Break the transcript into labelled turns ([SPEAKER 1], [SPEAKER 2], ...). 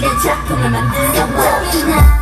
[SPEAKER 1] 네가 작품을 만들어봐